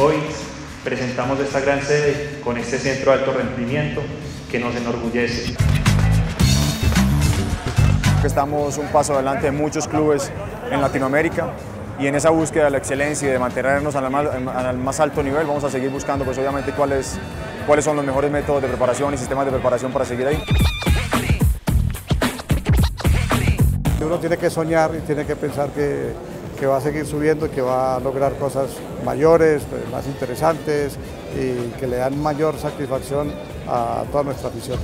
Hoy presentamos esta gran sede con este centro de alto rendimiento que nos enorgullece. Estamos un paso adelante de muchos clubes en Latinoamérica y en esa búsqueda de la excelencia y de mantenernos al más, al más alto nivel vamos a seguir buscando pues obviamente cuáles, cuáles son los mejores métodos de preparación y sistemas de preparación para seguir ahí. Uno tiene que soñar y tiene que pensar que, que va a seguir subiendo que va a lograr cosas mayores, pues, más interesantes y que le dan mayor satisfacción a toda nuestra afición.